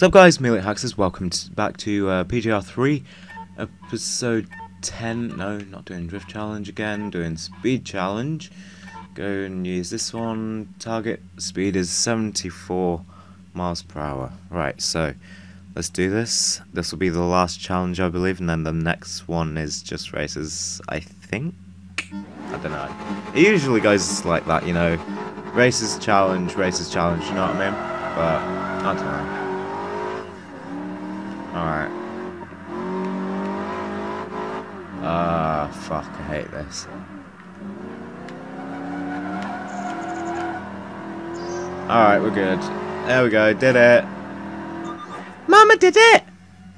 What's up guys, Melee Haxers, welcome back to uh, PGR 3, episode 10, no, not doing Drift Challenge again, doing Speed Challenge. Go and use this one, target speed is 74 miles per hour. Right, so, let's do this. This will be the last challenge I believe, and then the next one is just races, I think? I don't know. It usually goes like that, you know, races challenge, races challenge, you know what I mean? But, I don't know. Alright. Ah, fuck, I hate this. Alright, we're good. There we go, did it. Mama did it!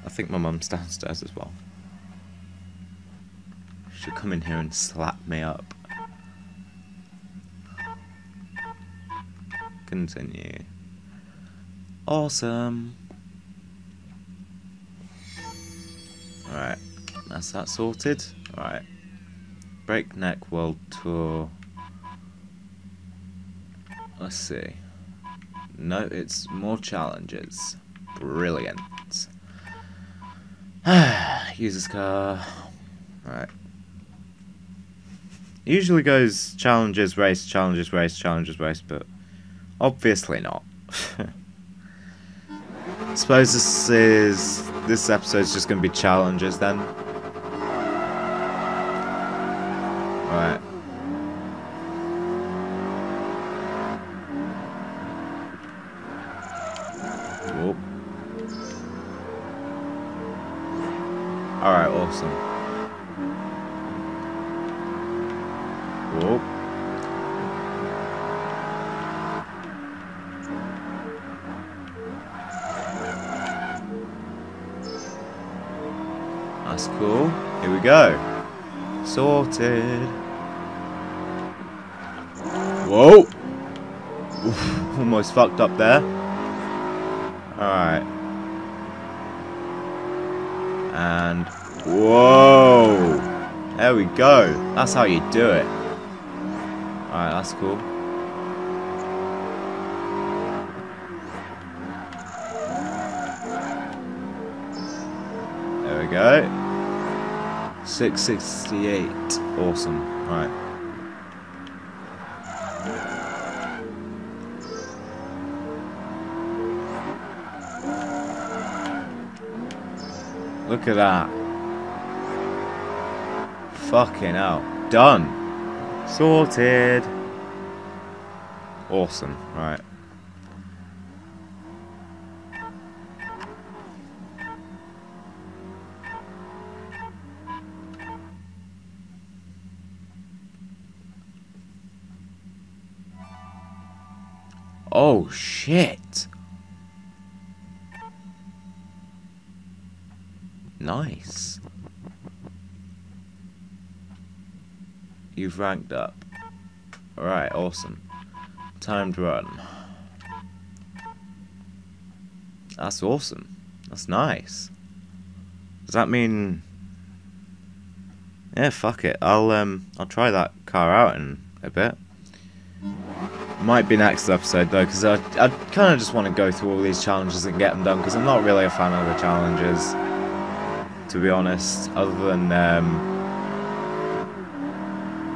I think my mum's downstairs as well. She'll come in here and slap me up. Continue. Awesome. Alright, that's that sorted. Alright. Breakneck World Tour. Let's see. No, it's more challenges. Brilliant. User's car. Right. Usually goes challenges, race, challenges, race, challenges, race, but obviously not. Suppose this is this episode's just gonna be challenges then. Alright. Alright, awesome. Whoop. That's cool. Here we go. Sorted. Whoa! Oof, almost fucked up there. Alright. And... Whoa! There we go. That's how you do it. Alright, that's cool. There we go. 668. Awesome. Alright. Look at that. Fucking hell. Done. Sorted. Awesome. Right. Oh shit. Nice. You've ranked up. Alright, awesome. Timed run. That's awesome. That's nice. Does that mean Yeah, fuck it. I'll um I'll try that car out in a bit. Might be next episode though, because I, I kind of just want to go through all these challenges and get them done, because I'm not really a fan of the challenges, to be honest, other than um,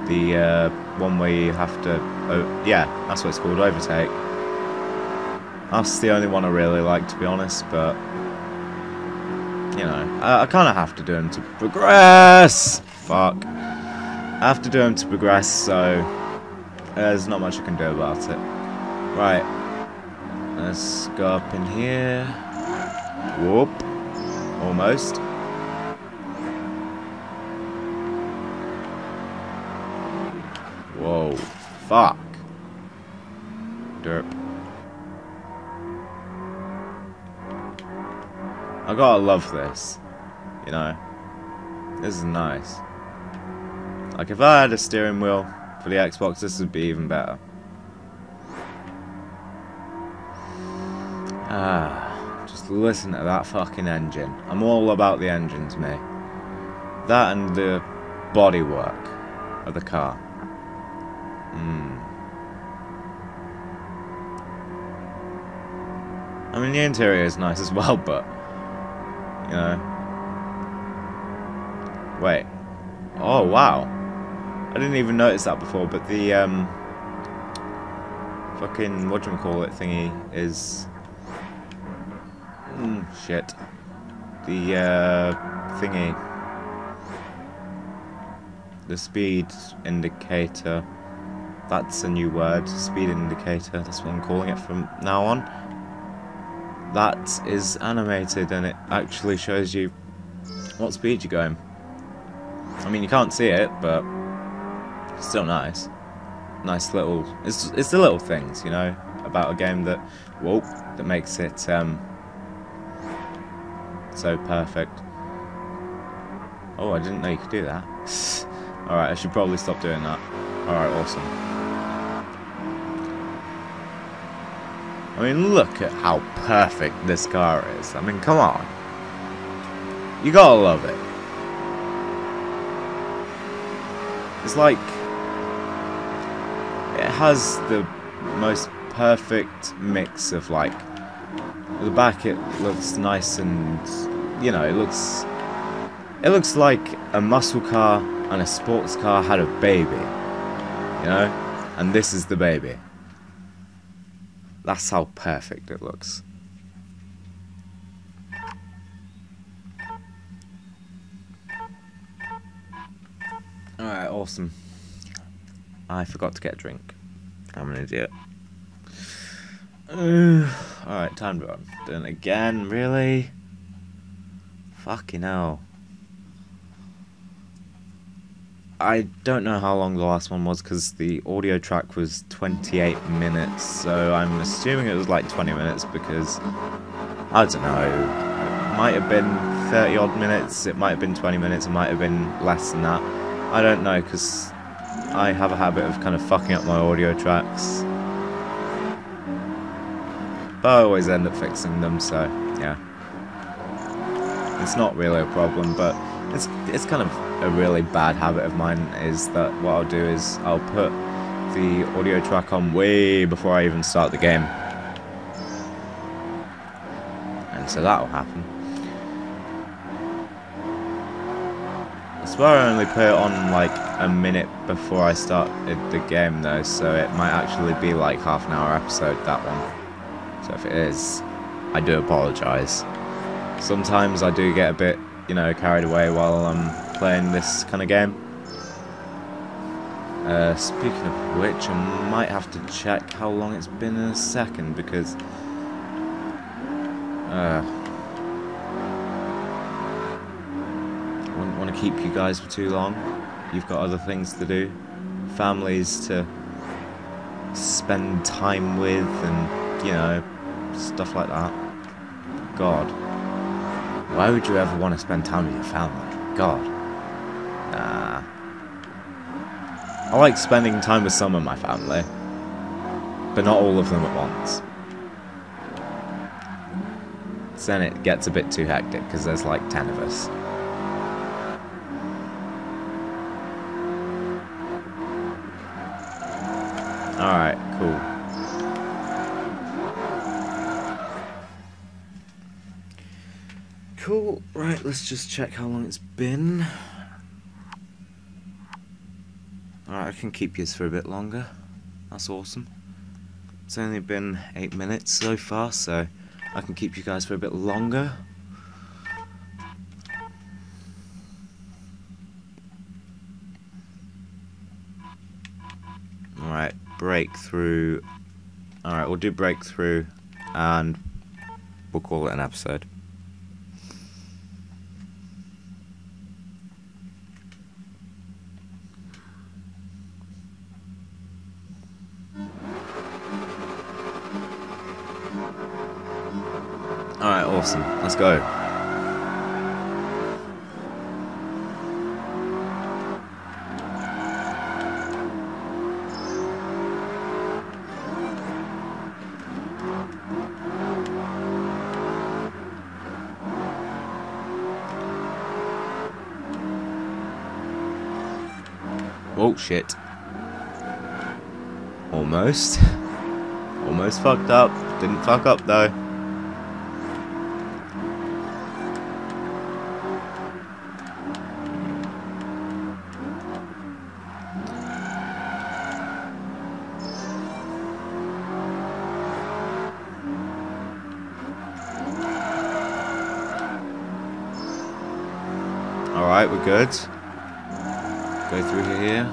the uh, one where you have to, oh, yeah, that's what it's called, overtake. That's the only one I really like, to be honest, but, you know, I, I kind of have to do them to progress! Fuck. I have to do them to progress, so... There's not much I can do about it. Right. Let's go up in here. Whoop. Almost. Whoa. Fuck. Derp. I gotta love this. You know. This is nice. Like if I had a steering wheel for the Xbox, this would be even better. Ah, just listen to that fucking engine. I'm all about the engines, mate. That and the bodywork of the car. Hmm. I mean, the interior is nice as well, but, you know. Wait. Oh, wow. I didn't even notice that before, but the, um, fucking, whatchamacallit thingy is, mm, shit. The, uh, thingy. The speed indicator. That's a new word, speed indicator, that's what I'm calling it from now on. That is animated and it actually shows you what speed you're going. I mean, you can't see it, but still nice. Nice little, it's, it's the little things, you know, about a game that, whoa, that makes it um, so perfect. Oh, I didn't know you could do that. Alright, I should probably stop doing that. Alright, awesome. I mean, look at how perfect this car is. I mean, come on. You gotta love it. It's like... Has the most perfect mix of, like... The back, it looks nice and... You know, it looks... It looks like a muscle car and a sports car had a baby. You know? And this is the baby. That's how perfect it looks. Alright, awesome. I forgot to get a drink. I'm an idiot. Alright, time to run. Doing it again, really? Fucking hell. I don't know how long the last one was because the audio track was 28 minutes, so I'm assuming it was like 20 minutes because I don't know. It might have been 30 odd minutes, it might have been 20 minutes, it might have been less than that. I don't know because I have a habit of kind of fucking up my audio tracks. But I always end up fixing them, so yeah. It's not really a problem, but it's it's kind of a really bad habit of mine is that what I'll do is I'll put the audio track on way before I even start the game. And so that'll happen. Swear I only put it on like a minute before I start the game though, so it might actually be like half an hour episode, that one. So if it is, I do apologise. Sometimes I do get a bit, you know, carried away while I'm playing this kind of game. Uh, speaking of which, I might have to check how long it's been in a second because... Uh, I wouldn't want to keep you guys for too long. You've got other things to do. Families to spend time with and, you know, stuff like that. God. Why would you ever want to spend time with your family? God. Nah. I like spending time with some of my family, but not all of them at once. Then it gets a bit too hectic because there's like 10 of us. Alright, cool. Cool, right, let's just check how long it's been. Alright, I can keep yours for a bit longer. That's awesome. It's only been 8 minutes so far, so I can keep you guys for a bit longer. Alright, breakthrough. Alright, we'll do breakthrough and we'll call it an episode. Alright, awesome. Let's go. Oh, shit. Almost. Almost fucked up. Didn't fuck up, though. Alright, we're good. Go through here.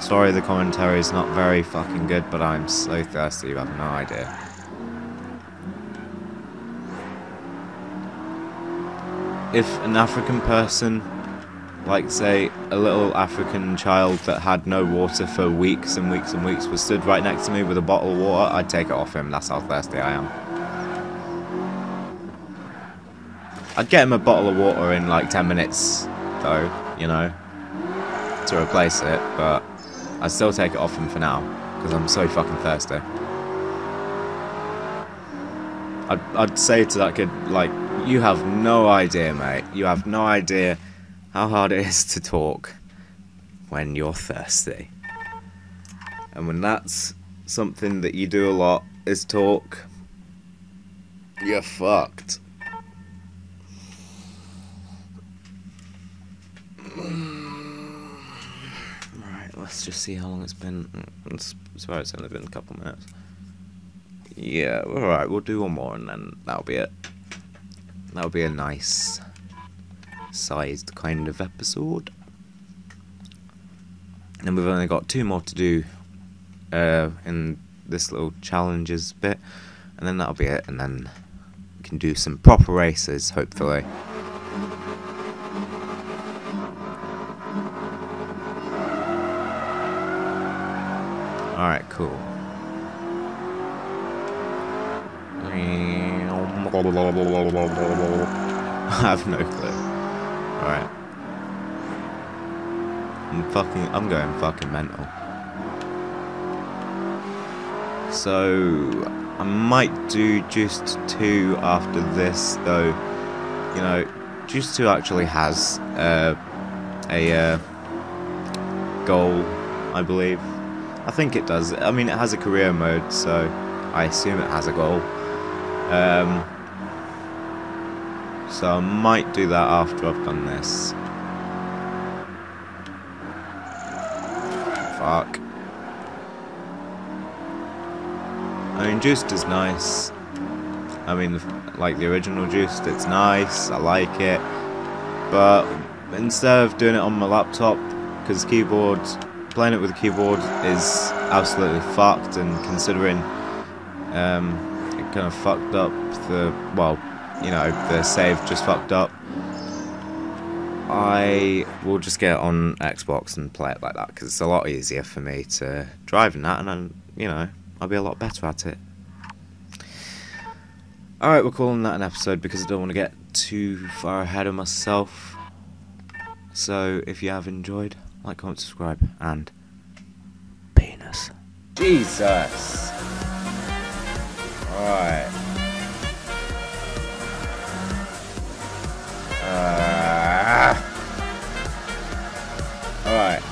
Sorry the commentary is not very fucking good, but I'm so thirsty you have no idea. If an African person, like say a little African child that had no water for weeks and weeks and weeks was stood right next to me with a bottle of water, I'd take it off him, that's how thirsty I am. I'd get him a bottle of water in like 10 minutes, though, you know, to replace it, but I'd still take it off him for now, because I'm so fucking thirsty. I'd, I'd say to that kid, like, you have no idea, mate. You have no idea how hard it is to talk when you're thirsty. And when that's something that you do a lot, is talk, you're fucked. Let's just see how long it's been. It's, sorry, it's only been a couple minutes. Yeah, alright, we'll do one more and then that'll be it. That'll be a nice sized kind of episode. And we've only got two more to do uh, in this little challenges bit. And then that'll be it. And then we can do some proper races, hopefully. Alright, cool. I have no clue. Alright. I'm fucking, I'm going fucking mental. So, I might do Juiced two after this, though. You know, Juiced 2 actually has uh, a uh, goal, I believe. I think it does. I mean, it has a career mode, so I assume it has a goal. Um, so I might do that after I've done this. Fuck. I mean, Juiced is nice. I mean, like the original Juiced, it's nice. I like it. But instead of doing it on my laptop, because keyboard playing it with a keyboard is absolutely fucked, and considering um, it kind of fucked up the, well, you know, the save just fucked up, I will just get on Xbox and play it like that, because it's a lot easier for me to drive in that, and, I'm, you know, I'll be a lot better at it. Alright, we're calling that an episode because I don't want to get too far ahead of myself. So, if you have enjoyed, like, comment, subscribe, and penis. Jesus. Alright. Uh, Alright.